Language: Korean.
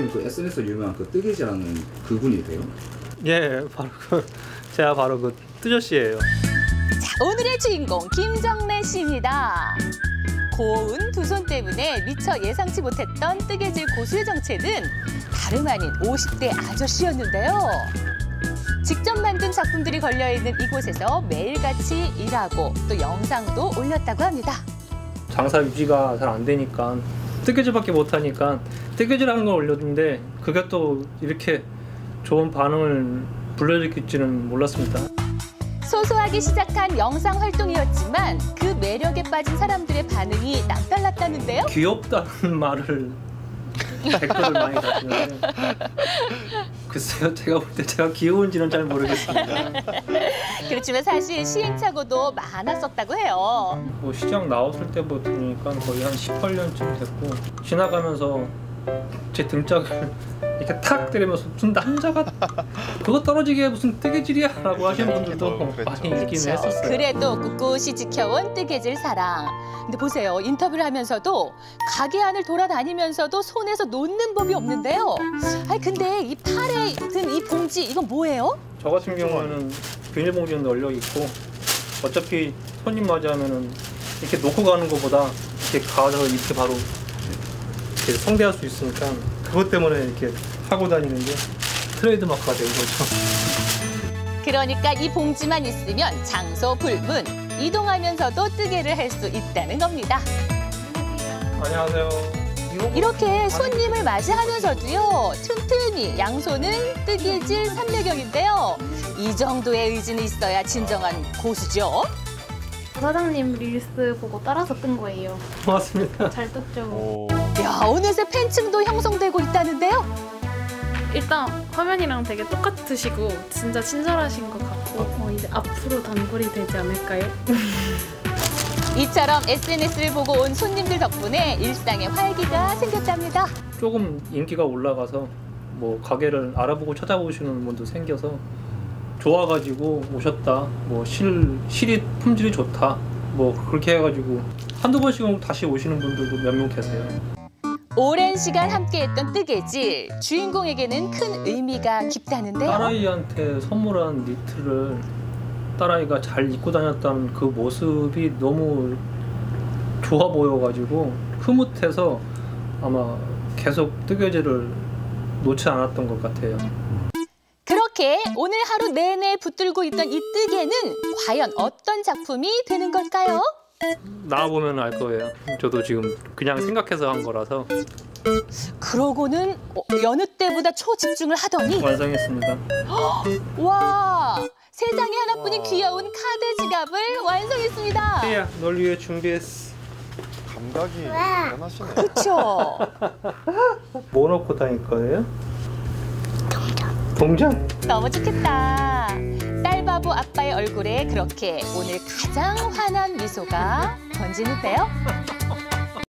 사장님 그 SNS로 유명한 그 뜨개질하는 그분이세요? 예, 바로 그 제가 바로 그 뜨저 씨예요. 자, 오늘의 주인공 김정래 씨입니다. 고운 두 손 때문에 미처 예상치 못했던 뜨개질 고수의 정체는 다름 아닌 50대 아저씨였는데요. 직접 만든 작품들이 걸려있는 이곳에서 매일같이 일하고 또 영상도 올렸다고 합니다. 장사 유지가 잘 안 되니까 뜨개질밖에 못 하니까 뜨개질하는 걸 올렸는데 그게 또 이렇게 좋은 반응을 불러일으킬지는 몰랐습니다. 소소하게 시작한 영상 활동이었지만 그 매력에 빠진 사람들의 반응이 남달랐다는데요. 귀엽다는 말을 댓글을 많이 다시는데 글쎄요 제가 볼 때 제가 귀여운지는 잘 모르겠습니다. 그렇지만 사실 시행착오도 많았었다고 해요. 뭐 시장 나왔을 때부터니까 거의 한 18년쯤 됐고 지나가면서 제 등짝을 이렇게 탁 때리면서 무슨 남자가 그거 떨어지게 무슨 뜨개질이야 라고 하시는 분들도 많이 있기는 그렇죠. 했었어요. 그래도 꿋꿋이 지켜온 뜨개질 사랑. 근데 보세요. 인터뷰를 하면서도 가게 안을 돌아다니면서도 손에서 놓는 법이 없는데요. 아니 근데 이 팔에 든 이 봉지 이건 뭐예요? 저 같은 경우에는 비닐봉지는 널려 있고 어차피 손님 맞이하면은 이렇게 놓고 가는 것보다 이렇게 가서 이렇게 바로 이렇게 성대할 수 있으니까 그것 때문에 이렇게 하고 다니는 게 트레이드 마크가 된 거죠. 그러니까 이 봉지만 있으면 장소 불문. 이동하면서도 뜨개를 할 수 있다는 겁니다. 안녕하세요. 이렇게 손님을 맞이하면서도요 틈틈이 양손은 뜨개질 삼매경인데요 이 정도의 의지는 있어야 진정한 고수죠 사장님 릴스 보고 따라서 뜬 거예요. 고맙습니다. 잘 떴죠? 오. 야 어느새 팬층도 형성되고 있다는데요 일단 화면이랑 되게 똑같으시고 진짜 친절하신 것 같고 어, 이제 앞으로 단골이 되지 않을까요? 이처럼 SNS를 보고 온 손님들 덕분에 일상에 활기가 생겼답니다 조금 인기가 올라가서 뭐 가게를 알아보고 찾아보시는 분도 생겨서 좋아가지고 오셨다. 뭐 실 실이 품질이 좋다. 뭐 그렇게 해가지고 한두 번씩은 다시 오시는 분들도 몇 명 계세요. 오랜 시간 함께했던 뜨개질 주인공에게는 큰 의미가 깊다는데요 딸아이한테 선물한 니트를 딸아이가 잘 입고 다녔다는 그 모습이 너무 좋아 보여가지고 흐뭇해서 아마 계속 뜨개질을 놓지 않았던 것 같아요. 그렇게 오늘 하루 내내 붙들고 있던 이 뜨개는 과연 어떤 작품이 되는 걸까요? 나와 보면 알 거예요. 저도 지금 그냥 생각해서 한 거라서 그러고는 어, 여느 때보다 초집중을 하더니 완성했습니다. 와 세상에 하나뿐인 귀여운 카드 지갑을 완성했습니다. 혜야, 널 위해 준비했어. 감각이 대단하시네. 그렇죠. 뭐 넣고 다닐 거예요? 동전? 너무 좋겠다. 딸바보 아빠의 얼굴에 그렇게 오늘 가장 환한 미소가 번지는데요.